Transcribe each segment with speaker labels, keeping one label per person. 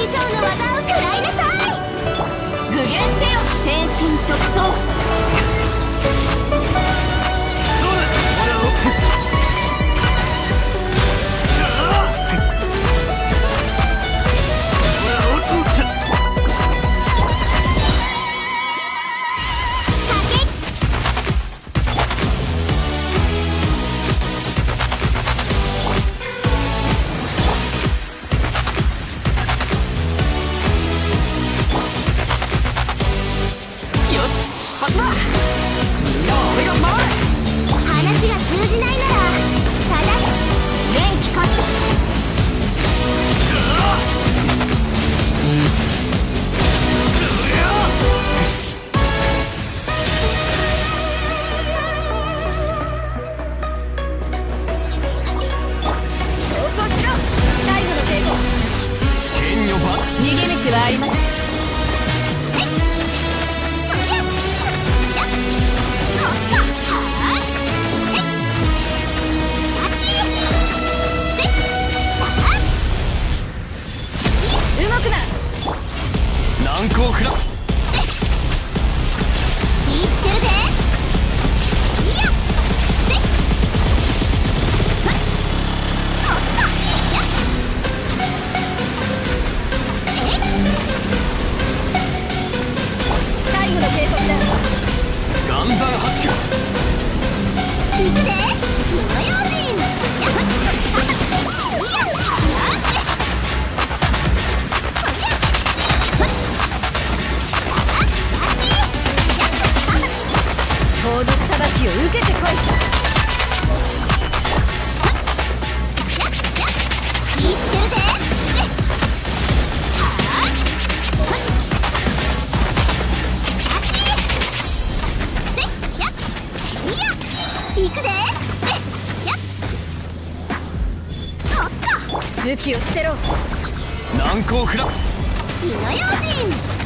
Speaker 1: 師匠の技
Speaker 2: 行く
Speaker 1: で。
Speaker 2: 武器を捨てろ。
Speaker 3: 難攻
Speaker 1: の用心。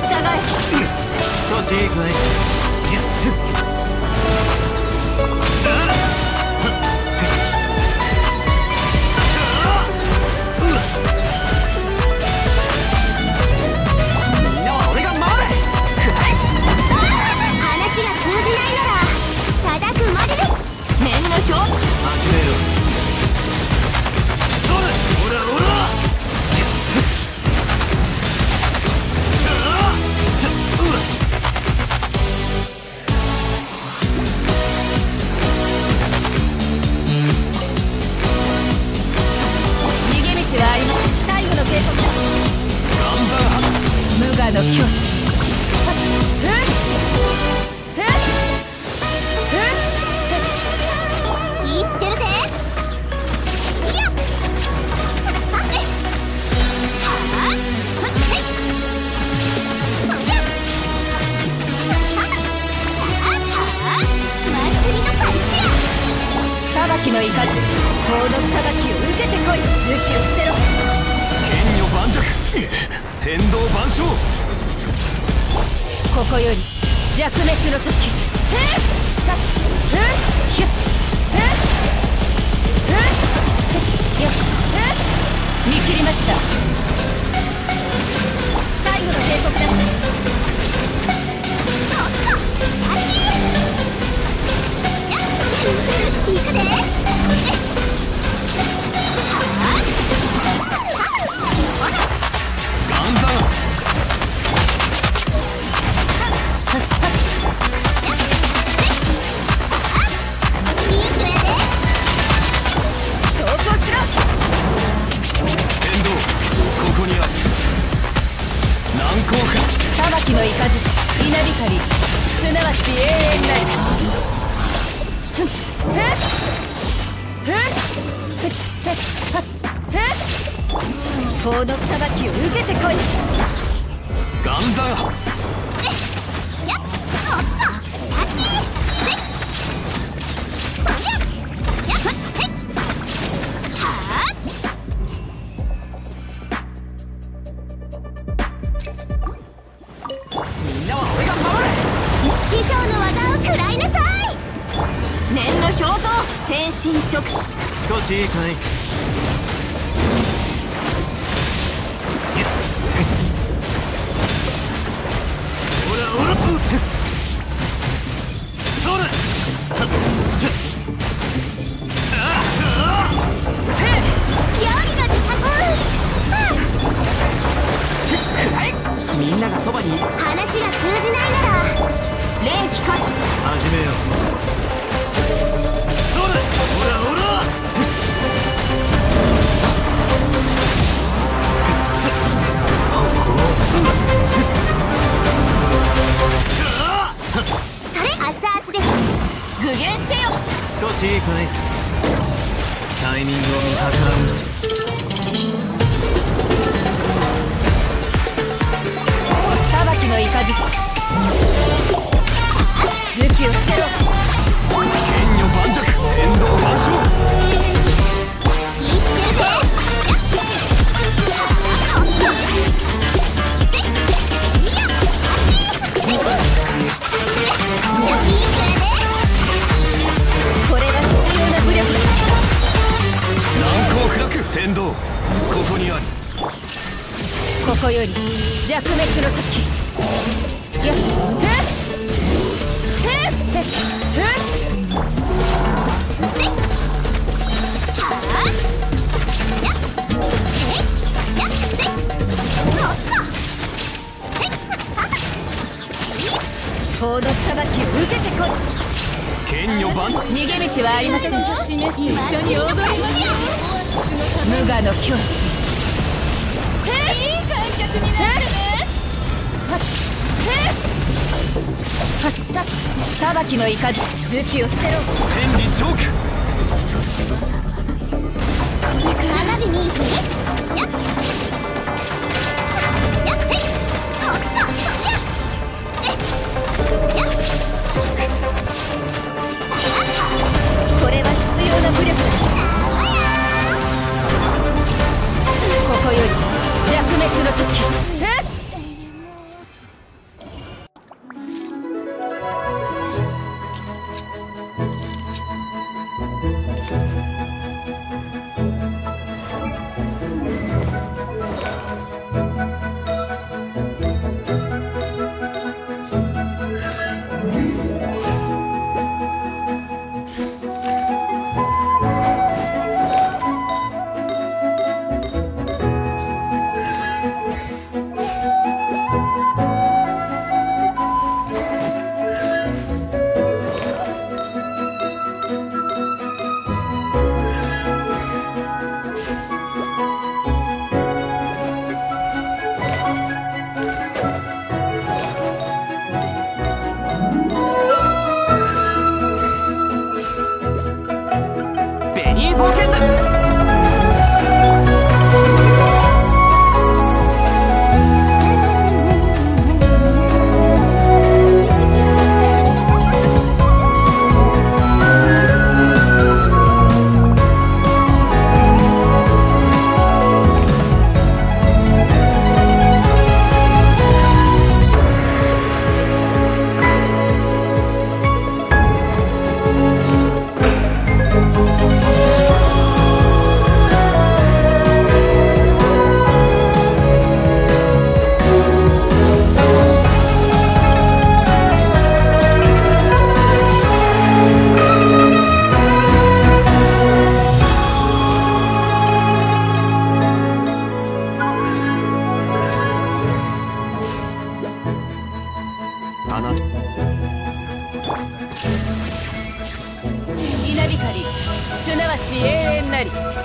Speaker 2: に従え、
Speaker 3: 少しいいかい
Speaker 2: の境地きの怒り法のばきを受けてこい武器を捨てろ
Speaker 3: 剣女盤石。天道万象
Speaker 2: ここより弱滅の時見切りました最後の警告だ
Speaker 3: こ
Speaker 2: の裁きを受けてこい。
Speaker 1: ガンザー
Speaker 3: 俺が守れ
Speaker 1: 師匠の技を食らいなさい
Speaker 2: 念の表像天心直
Speaker 3: 少しいいかいほらほらしいかいタイミングを見計らう。んだぞ
Speaker 2: 裁きの雷武器を捨てろ。こ
Speaker 3: こ
Speaker 2: より弱滅の時やっっ法の裁きを受けて。こい
Speaker 3: 剣女盤
Speaker 2: 逃げ道はありません。一緒に踊りましょう。無我の境地裁きの雷武器を捨てろ
Speaker 3: 天理チョーク
Speaker 1: 花火にやっ。やっ。へい
Speaker 2: これは必要な武力だ滅の時て ready.